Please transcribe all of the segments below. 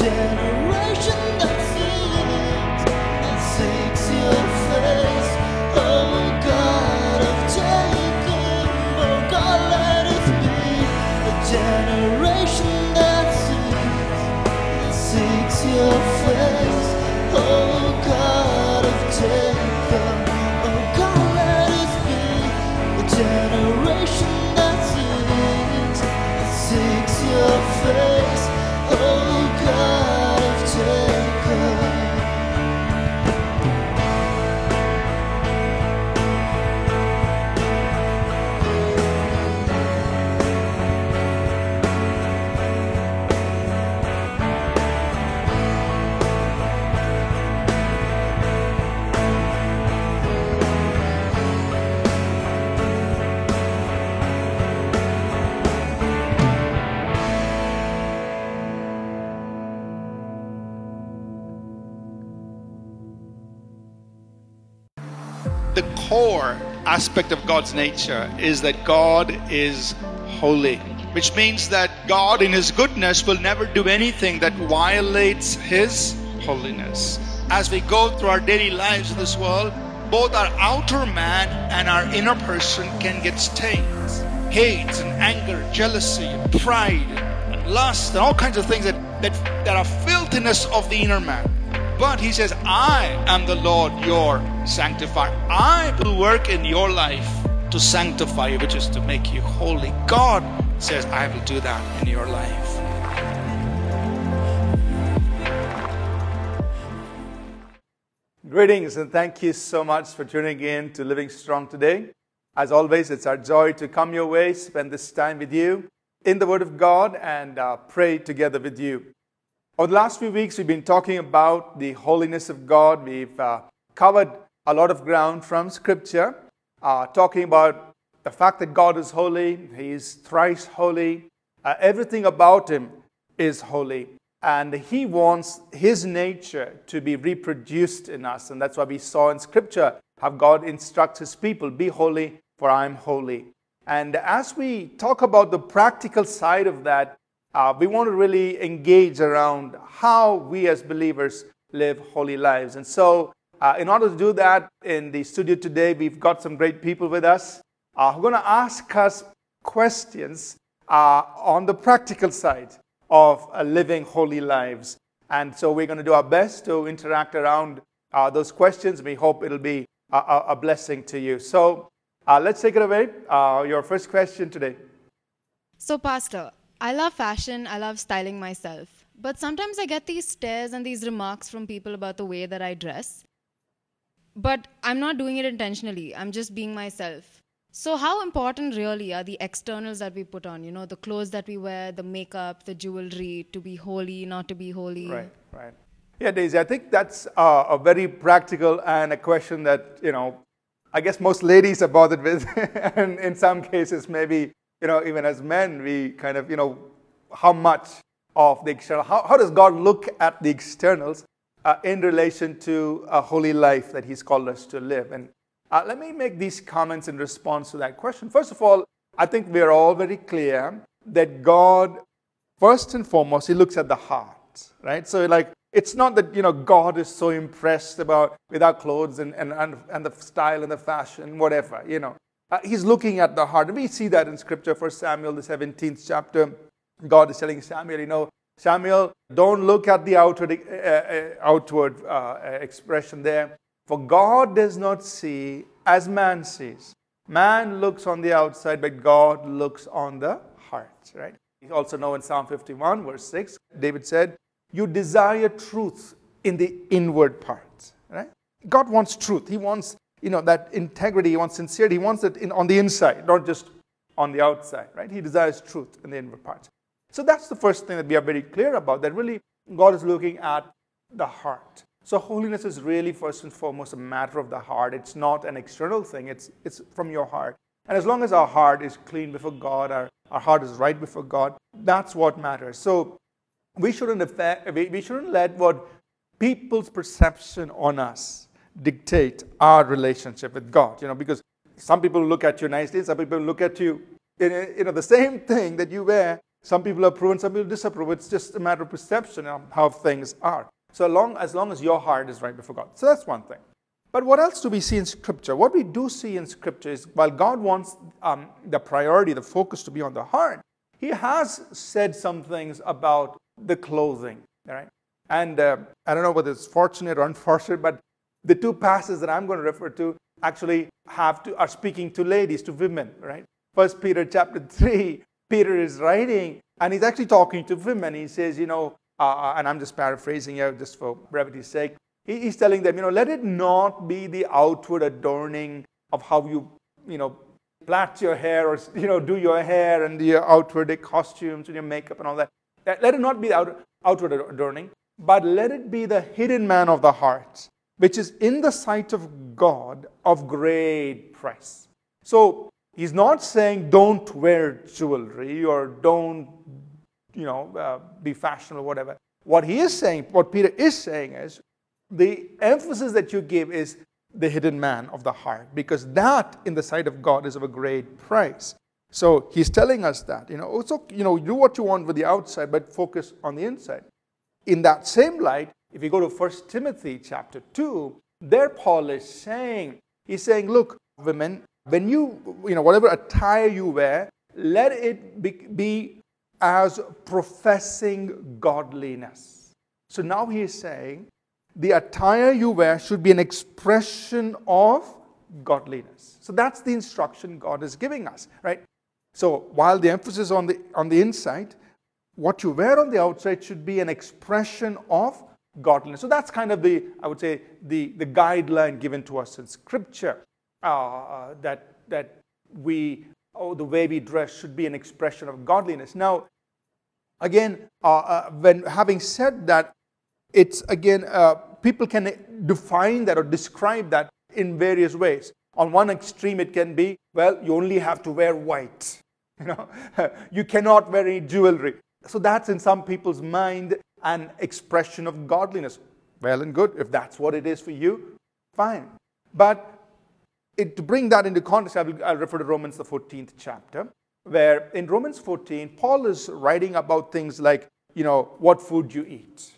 generation that aspect of God's nature is that God is holy, which means that God, in His goodness, will never do anything that violates His holiness. As we go through our daily lives in this world, both our outer man and our inner person can get stains. Hate and anger, jealousy, and pride, and lust, and all kinds of things that, that, that are filthiness of the inner man. But he says, I am the Lord your sanctifier. I will work in your life to sanctify you, which is to make you holy. God says, I will do that in your life. Greetings and thank you so much for tuning in to Living Strong today. As always, it's our joy to come your way, spend this time with you in the Word of God, and uh, pray together with you. Over the last few weeks, we've been talking about the holiness of God. We've uh, covered a lot of ground from Scripture, uh, talking about the fact that God is holy, He is thrice holy, uh, everything about Him is holy. And He wants His nature to be reproduced in us. And that's why we saw in Scripture how God instructs His people be holy, for I am holy. And as we talk about the practical side of that, uh, we want to really engage around how we as believers live holy lives. And so uh, in order to do that, in the studio today, we've got some great people with us uh, who are going to ask us questions uh, on the practical side of uh, living holy lives. And so we're going to do our best to interact around uh, those questions. We hope it'll be a, a, a blessing to you. So let's take it away. Your first question today. So, Pastor, I love fashion, I love styling myself. But sometimes I get these stares and these remarks from people about the way that I dress. But I'm not doing it intentionally, I'm just being myself. So, how important really are the externals that we put on? You know, the clothes that we wear, the makeup, the jewelry, to be holy, not to be holy? Right, right. Yeah, Daisy, I think that's uh, a very practical and a question that, you know, I guess most ladies are bothered with. and in some cases, maybe, you know, even as men, we kind of, you know, how much of the external, how, how does God look at the externals uh, in relation to a holy life that He's called us to live? And uh, let me make these comments in response to that question. First of all, I think we are all very clear that God, first and foremost, He looks at the heart, right? So, like, it's not that you know God is so impressed about with our clothes and, and, and, and the style and the fashion, whatever, you know. Uh, he's looking at the heart. We see that in Scripture, for Samuel, the 17th chapter. God is telling Samuel, you know, Samuel, don't look at the outward, uh, uh, outward uh, expression there. For God does not see as man sees. Man looks on the outside, but God looks on the heart, right? You also know in Psalm 51, verse 6, David said, You desire truth in the inward parts, right? God wants truth. He wants, you know, that integrity. He wants sincerity. He wants it in, on the inside, not just on the outside, right? He desires truth in the inward parts. So that's the first thing that we are very clear about, that really God is looking at the heart. So holiness is really first and foremost a matter of the heart. It's not an external thing, it's, it's from your heart. And as long as our heart is clean before God, our, our heart is right before God, that's what matters. So we shouldn't, we shouldn't let what people's perception on us dictate our relationship with God. You know, because some people look at you nicely, some people look at you, you know, the same thing that you wear some people approve and some people disapprove. It's just a matter of perception of how things are. So long, as long as your heart is right before God. So that's one thing. But what else do we see in Scripture? What we do see in Scripture is while God wants um, the priority, the focus to be on the heart, He has said some things about the clothing. Right? And uh, I don't know whether it's fortunate or unfortunate, but the two passages that I'm going to refer to actually have to are speaking to ladies, to women. Right? First Peter chapter three Peter is writing, and he's actually talking to women. He says, you know, uh, uh, and I'm just paraphrasing here just for brevity's sake. He, he's telling them, you know, let it not be the outward adorning of how you, you know, plait your hair or, you know, do your hair and your outward costumes and your makeup and all that. Let it not be the out, outward adorning, but let it be the hidden man of the heart, which is in the sight of God of great price. So He's not saying don't wear jewelry or don't, you know, uh, be fashionable or whatever. What he is saying, what Peter is saying is the emphasis that you give is the hidden man of the heart because that in the sight of God is of a great price. So he's telling us that, you know, also, you know, do what you want with the outside, but focus on the inside. In that same light, if you go to 1 Timothy chapter 2, there Paul is saying, he's saying, look, women, when you, you know, whatever attire you wear, let it be, be as professing godliness. So now he is saying the attire you wear should be an expression of godliness. So that's the instruction God is giving us, right? So while the emphasis on the on the inside, what you wear on the outside should be an expression of godliness. So that's kind of the, I would say, the, the guideline given to us in Scripture. Uh, uh, that, that we, oh, the way we dress should be an expression of godliness. Now, again, uh, when having said that, it's again, people can define that or describe that in various ways. On one extreme, it can be, well, you only have to wear white. You know, you cannot wear any jewelry. So that's in some people's mind an expression of godliness. Well and good. If that's what it is for you, fine. But it, to bring that into context, I will, I'll refer to Romans, the 14th chapter, where in Romans 14, Paul is writing about things like, you know, what food you eat.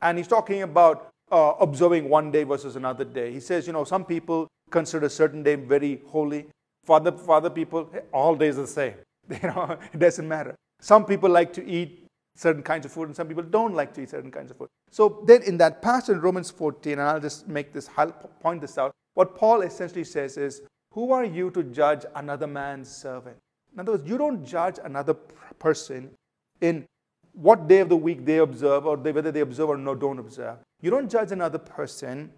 And he's talking about uh, observing one day versus another day. He says, you know, some people consider a certain day very holy. For other, for other people, all days are the same. You know, it doesn't matter. Some people like to eat certain kinds of food, and some people don't like to eat certain kinds of food. So then, in that passage in Romans 14, and I'll just make this point this out. What Paul essentially says is, "Who are you to judge another man's servant?" In other words, you don't judge another person in what day of the week they observe or they, whether they observe or no, don't observe. You don't judge another person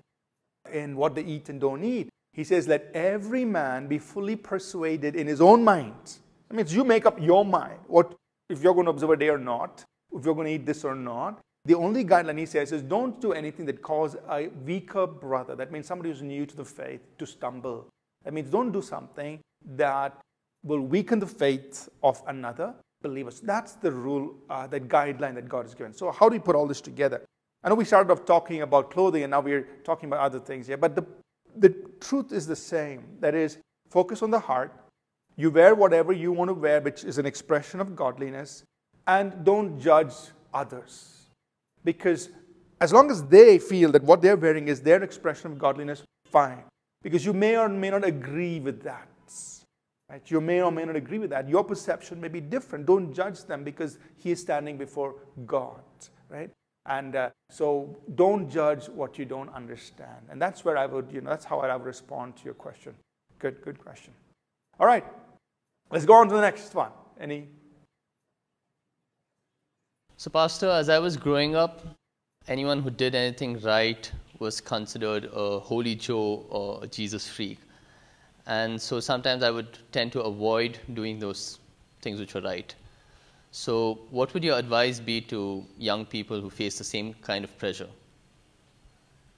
in what they eat and don't eat. He says, let every man be fully persuaded in his own mind. That means you make up your mind what if you're going to observe a day or not, if you're going to eat this or not. The only guideline he says is don't do anything that causes a weaker brother. That means somebody who's new to the faith to stumble. That means don't do something that will weaken the faith of another believers. That's the rule, uh, that guideline that God has given. So, how do we put all this together? I know we started off talking about clothing and now we're talking about other things here, but the, the truth is the same. That is, focus on the heart. You wear whatever you want to wear, which is an expression of godliness, and don't judge others. Because as long as they feel that what they're wearing is their expression of godliness, fine. Because you may or may not agree with that. Right? You may or may not agree with that. Your perception may be different. Don't judge them because he is standing before God, right? And uh, so don't judge what you don't understand. And that's where I would, you know, that's how I would respond to your question. Good, good question. All right, let's go on to the next one. Any? So, Pastor, as I was growing up, anyone who did anything right was considered a holy Joe or a Jesus freak. And so sometimes I would tend to avoid doing those things which were right. So, what would your advice be to young people who face the same kind of pressure?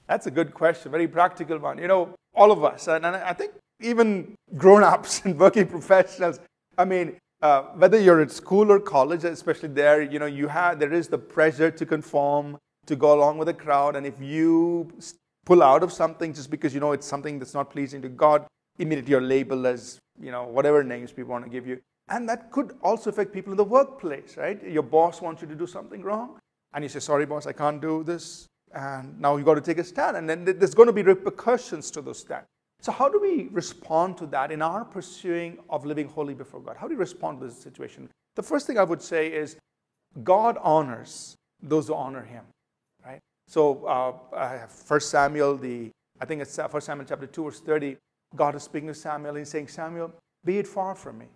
That's a good question, very practical one. You know, all of us, and I think even grown ups and working professionals, I mean, uh, whether you're at school or college, especially there, you know, you have, there is the pressure to conform, to go along with the crowd. And if you pull out of something just because you know it's something that's not pleasing to God, immediately you're labeled as, you know, whatever names people want to give you. And that could also affect people in the workplace, right? Your boss wants you to do something wrong, and you say, sorry, boss, I can't do this. And now you've got to take a stand, and then there's going to be repercussions to those stands. So, how do we respond to that in our pursuing of living holy before God? How do we respond to this situation? The first thing I would say is God honors those who honor Him, right? So, uh, First Samuel, the I think it's uh, First Samuel chapter two, verse thirty. God is speaking to Samuel. He's saying, Samuel, be it far from me.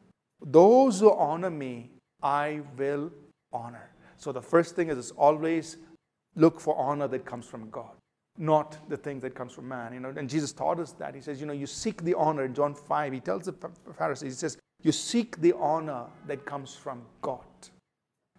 Those who honor me, I will honor. So the first thing is, is always look for honor that comes from God, not the thing that comes from man. You know, and Jesus taught us that. He says, you know, you seek the honor. In John 5, he tells the Pharisees, he says, you seek the honor that comes from God,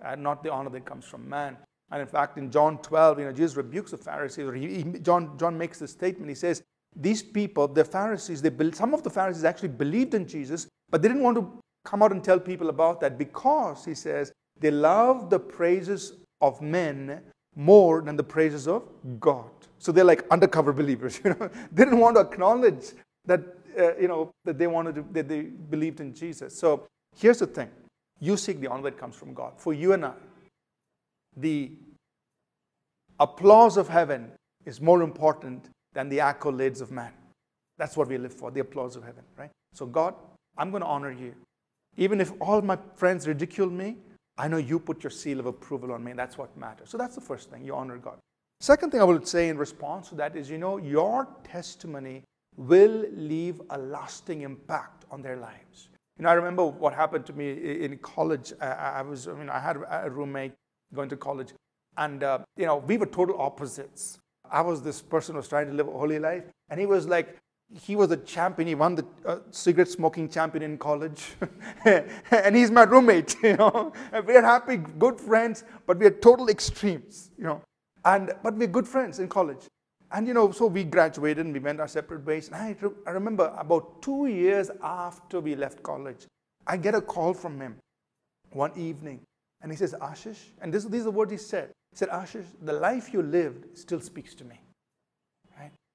and not the honor that comes from man. And in fact, in John 12, you know, Jesus rebukes the Pharisees, or he, he, John, John makes this statement. He says, these people, the Pharisees, they, some of the Pharisees actually believed in Jesus, but they didn't want to come out and tell people about that because, he says, they love the praises of men more than the praises of God. So they're like undercover believers, you know. they didn't want to acknowledge that, uh, you know, that they wanted to, that they believed in Jesus. So here's the thing. You seek the honor that comes from God. For you and I, the applause of heaven is more important than the accolades of man. That's what we live for, the applause of heaven, right? So, God, I'm going to honor you. Even if all my friends ridicule me, I know you put your seal of approval on me. That's what matters. So, that's the first thing. You honor God. Second thing I would say in response to that is, you know, your testimony will leave a lasting impact on their lives. You know, I remember what happened to me in college. I, was, I mean, I had a roommate going to college, and uh, you know, we were total opposites. I was this person who was trying to live a holy life, and he was like, he was a champion. He won the uh, cigarette smoking champion in college, and he's my roommate. You know, and we're happy, good friends, but we're total extremes. You know, and but we're good friends in college. And you know, so we graduated and we went our separate ways. And I, re- I remember about two years after we left college, I get a call from him one evening, and he says, Ashish, and this, these are what he said. He said, Ashish, the life you lived still speaks to me.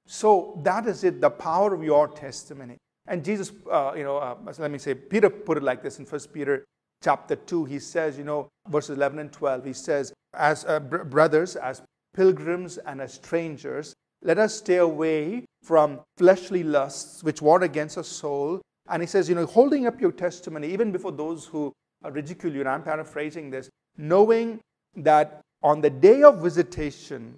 So that is it, the power of your testimony. And Jesus, uh, you know, uh, let me say, Peter put it like this in First Peter chapter 2. He says, you know, verses 11 and 12, he says, as uh, br- brothers, as pilgrims and as strangers, let us stay away from fleshly lusts which war against our soul. And he says, you know, holding up your testimony, even before those who ridicule you, and I'm paraphrasing this, knowing that on the day of visitation,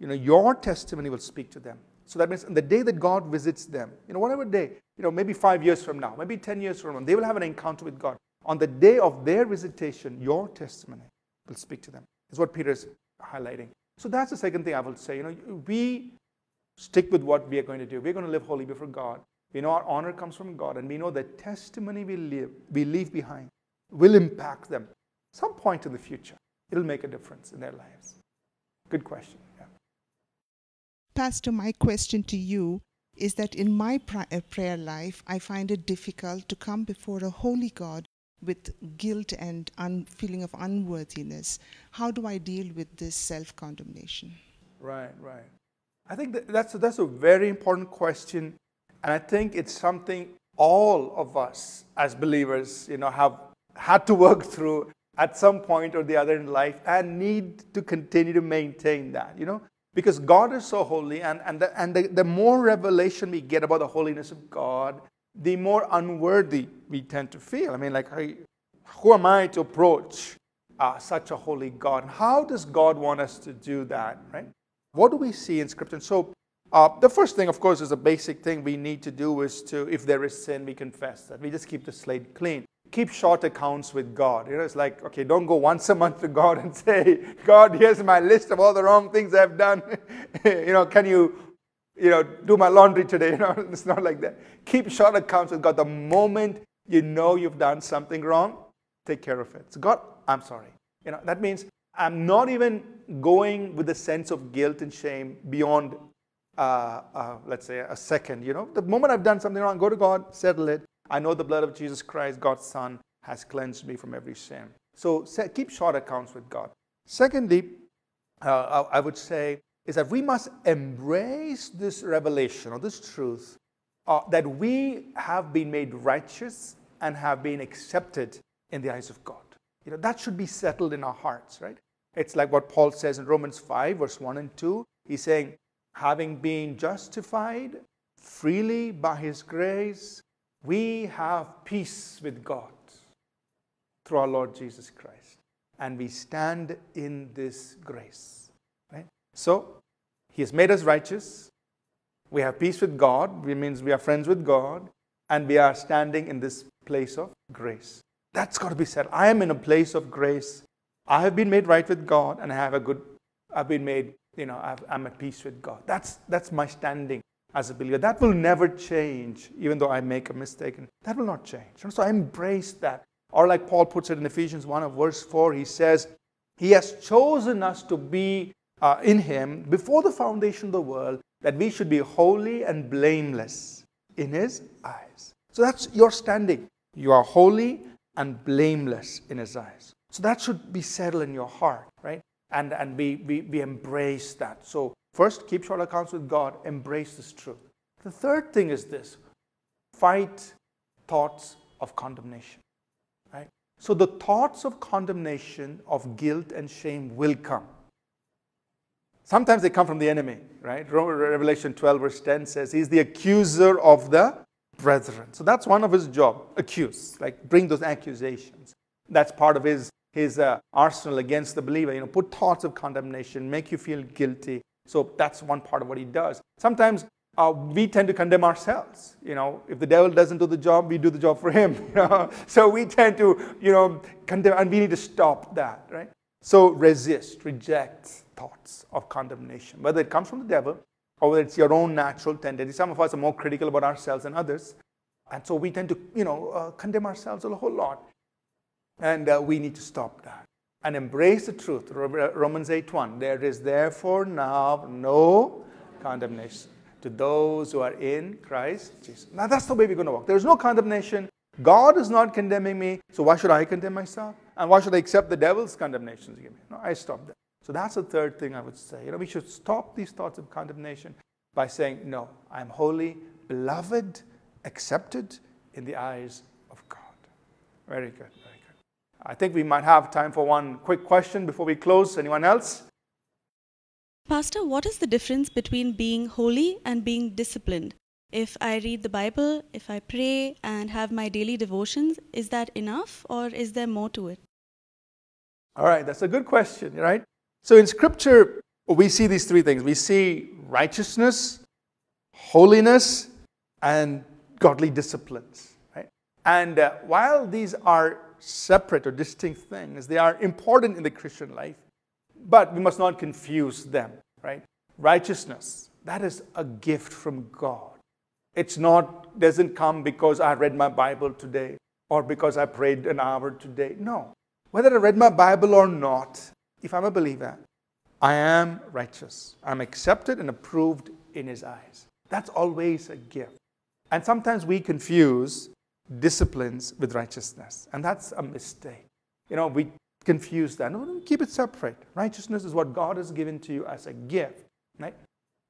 you know, your testimony will speak to them. So that means on the day that God visits them, you know, whatever day, you know, maybe five years from now, maybe 10 years from now, they will have an encounter with God. On the day of their visitation, your testimony will speak to them. Is what Peter is highlighting. So that's the second thing I will say. You know, we stick with what we are going to do. We're going to live holy before God. We know our honor comes from God, and we know the testimony we live, we leave behind will impact them some point in the future. It'll make a difference in their lives. Good question. Pastor, my question to you is that in my uh, prayer life, I find it difficult to come before a holy God with guilt and un- feeling of unworthiness. How do I deal with this self condemnation? Right, right. I think that that's, a, that's a very important question. And I think it's something all of us as believers, you know, have had to work through at some point or the other in life and need to continue to maintain that, you know, because God is so holy, and, and, the, and the, the more revelation we get about the holiness of God, the more unworthy we tend to feel. I mean, like, who am I to approach uh, such a holy God? How does God want us to do that, right? What do we see in Scripture? So, uh, the first thing, of course, is a basic thing we need to do is to, if there is sin, we confess that. We just keep the slate clean keep short accounts with God. You know, it's like, okay, don't go once a month to God and say, God, here's my list of all the wrong things I've done. you know, can you, you know, do my laundry today? You know, it's not like that. Keep short accounts with God. The moment you know you've done something wrong, take care of it. So God, I'm sorry. You know, that means I'm not even going with a sense of guilt and shame beyond, uh, uh, let's say, a second. You know, the moment I've done something wrong, go to God, settle it, I know the blood of Jesus Christ, God's Son, has cleansed me from every sin. So keep short accounts with God. Secondly, uh, I would say is that we must embrace this revelation or this truth uh, that we have been made righteous and have been accepted in the eyes of God. You know, that should be settled in our hearts, right? It's like what Paul says in Romans 5, verse 1 and 2. He's saying, having been justified freely by his grace we have peace with God through our Lord Jesus Christ. And we stand in this grace. Right? So, He has made us righteous. We have peace with God, which means we are friends with God, and we are standing in this place of grace. That's got to be said. I am in a place of grace. I have been made right with God, and I have a good, I've been made, you know, i am at peace with God. That's, that's my standing as a believer. That will never change, even though I make a mistake. And that will not change. And so I embrace that. Or like Paul puts it in Ephesians 1 of verse 4, he says, He has chosen us to be uh, in Him before the foundation of the world, that we should be holy and blameless in His eyes. So that's your standing. You are holy and blameless in His eyes. So that should be settled in your heart, right? And, and we, we, we embrace that. So First, keep short accounts with God, embrace this truth. The third thing is this fight thoughts of condemnation. Right? So the thoughts of condemnation, of guilt and shame will come. Sometimes they come from the enemy, right? Revelation 12, verse 10 says, He's the accuser of the brethren. So that's one of his job, accuse, like bring those accusations. That's part of his, his uh, arsenal against the believer. You know, put thoughts of condemnation, make you feel guilty, so that's one part of what he does. Sometimes uh, we tend to condemn ourselves. You know, if the devil doesn't do the job, we do the job for him. You know? So we tend to, you know, condemn, and we need to stop that, right? So resist, reject thoughts of condemnation, whether it comes from the devil or whether it's your own natural tendency. Some of us are more critical about ourselves than others, and so we tend to, you know, uh, condemn ourselves a whole lot, and uh, we need to stop that and embrace the truth. Uh, Romans 8:1. There is therefore now no condemnation to those who are in Christ Jesus. Now that's the way we're going to walk. There is no condemnation. God is not condemning me, so why should I condemn myself? And why should I accept the devil's condemnations? No, I stop that. So that's the third thing I would say. You know, we should stop these thoughts of condemnation by saying, No, I'm holy, beloved, accepted in the eyes of God. Very good. I think we might have time for one quick question before we close. Anyone else? Pastor, what is the difference between being holy and being disciplined? If I read the Bible, if I pray and have my daily devotions, is that enough or is there more to it? All right, that's a good question, right? So in Scripture, we see these three things we see righteousness, holiness, and godly disciplines, right? And uh, while these are separate or distinct things, they are important in the Christian life, but we must not confuse them, right? Righteousness, that is a gift from God. It's not, doesn't come because I read my Bible today or because I prayed an hour today. No. Whether I read my Bible or not, if I'm a believer, I am righteous. I'm accepted and approved in His eyes. That's always a gift. And sometimes we confuse disciplines with righteousness, and that's a mistake. You know, we confuse that. No, keep it separate. Righteousness is what God has given to you as a gift. Right?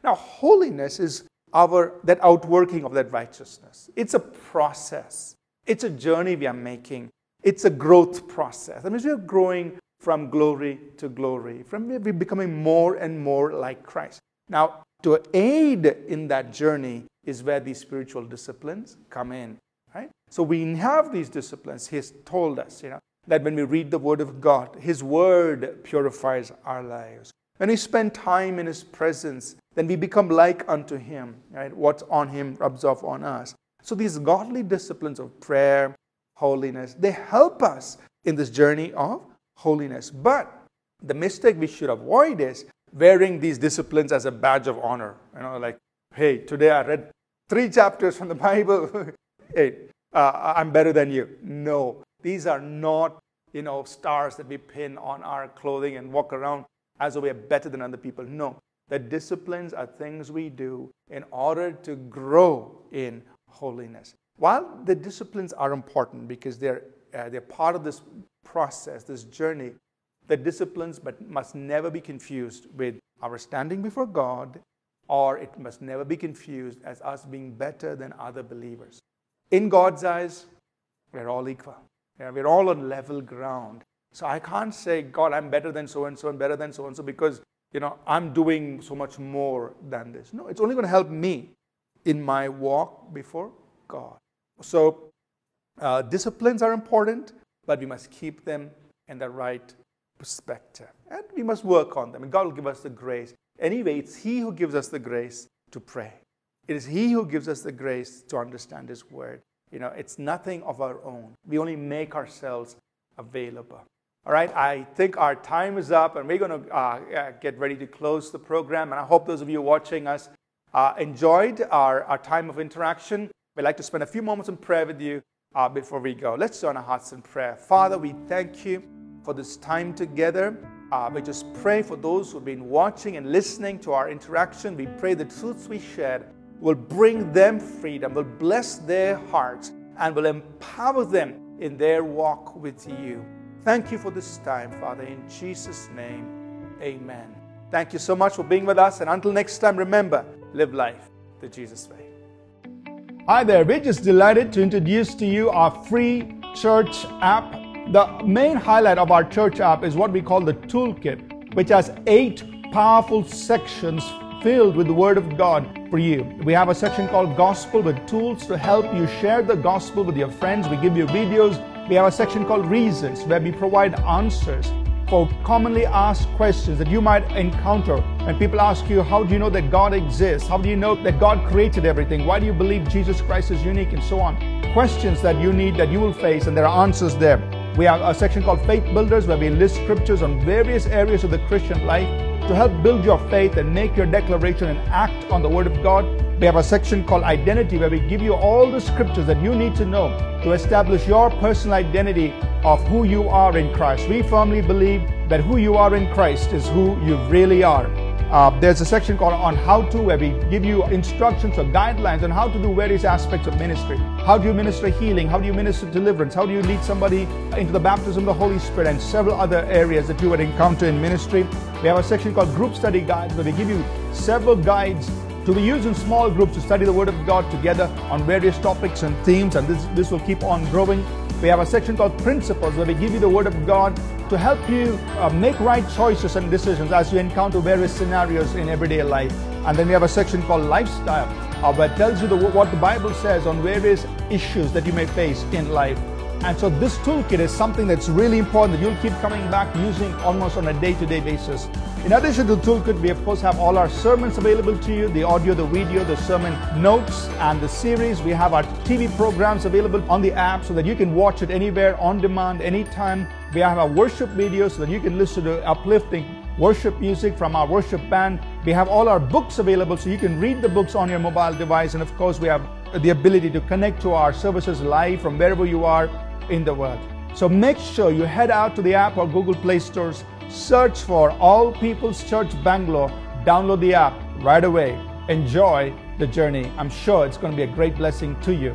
Now, holiness is our that outworking of that righteousness. It's a process. It's a journey we are making. It's a growth process. That means we are growing from glory to glory. From we're becoming more and more like Christ. Now, to aid in that journey is where these spiritual disciplines come in. So we have these disciplines. He's told us, you know, that when we read the Word of God, His Word purifies our lives. When we spend time in His presence, then we become like unto Him. Right? What's on Him rubs off on us. So these godly disciplines of prayer, holiness, they help us in this journey of holiness. But the mistake we should avoid is wearing these disciplines as a badge of honor. You know, like, hey, today I read three chapters from the Bible. hey, uh, I'm better than you. No, these are not, you know, stars that we pin on our clothing and walk around as though we are better than other people. No, the disciplines are things we do in order to grow in holiness. While the disciplines are important because they're, uh, they're part of this process, this journey, the disciplines but must never be confused with our standing before God or it must never be confused as us being better than other believers. In God's eyes, we're all equal. Yeah, we're all on level ground. So I can't say, God, I'm better than so and so and better than so and so because, you know, I'm doing so much more than this. No, it's only going to help me in my walk before God. So uh, disciplines are important, but we must keep them in the right perspective. And we must work on them. And God will give us the grace. Anyway, it's He who gives us the grace to pray. It is He who gives us the grace to understand His word. You know, it's nothing of our own. We only make ourselves available. All right, I think our time is up, and we're going to uh, uh, get ready to close the program. And I hope those of you watching us uh, enjoyed our, our time of interaction. We'd like to spend a few moments in prayer with you uh, before we go. Let's join our hearts in prayer. Father, we thank you for this time together. Uh, we just pray for those who've been watching and listening to our interaction. We pray the truths we shared will bring them freedom, will bless their hearts, and will empower them in their walk with you. Thank you for this time, Father. In Jesus' name, amen. Thank you so much for being with us. And until next time, remember live life the Jesus way. Hi there, we're just delighted to introduce to you our free church app. The main highlight of our church app is what we call the toolkit, which has eight powerful sections filled with the Word of God for you. We have a section called Gospel with tools to help you share the gospel with your friends. We give you videos. We have a section called Reasons where we provide answers for commonly asked questions that you might encounter when people ask you, How do you know that God exists? How do you know that God created everything? Why do you believe Jesus Christ is unique? And so on. Questions that you need that you will face, and there are answers there. We have a section called Faith Builders where we list scriptures on various areas of the Christian life to help build your faith and make your declaration and act on the Word of God. We have a section called Identity where we give you all the scriptures that you need to know to establish your personal identity of who you are in Christ. We firmly believe that who you are in Christ is who you really are. Uh, there's a section called on how to where we give you instructions or guidelines on how to do various aspects of ministry. How do you minister healing? How do you minister deliverance? How do you lead somebody into the baptism of the Holy Spirit and several other areas that you would encounter in ministry? We have a section called group study guides where we give you several guides to be used in small groups to study the Word of God together on various topics and themes, and this, this will keep on growing. We have a section called Principles where we give you the Word of God to help you uh, make right choices and decisions as you encounter various scenarios in everyday life. And then we have a section called Lifestyle, uh, where it tells you the, what the Bible says on various issues that you may face in life. And so this toolkit is something that's really important that you'll keep coming back using almost on a day-to-day basis. In addition to the toolkit, we of course have all our sermons available to you, the audio, the video, the sermon notes, and the series. We have our TV programs available on the app so that you can watch it anywhere, on demand, anytime. We have our worship videos so that you can listen to uplifting worship music from our worship band. We have all our books available so you can read the books on your mobile device. And of course, we have the ability to connect to our services live from wherever you are in the world. So make sure you head out to the app or Google Play stores, search for All People's Church Bangalore, download the app right away. Enjoy the journey. I'm sure it's going to be a great blessing to you.